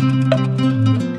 Música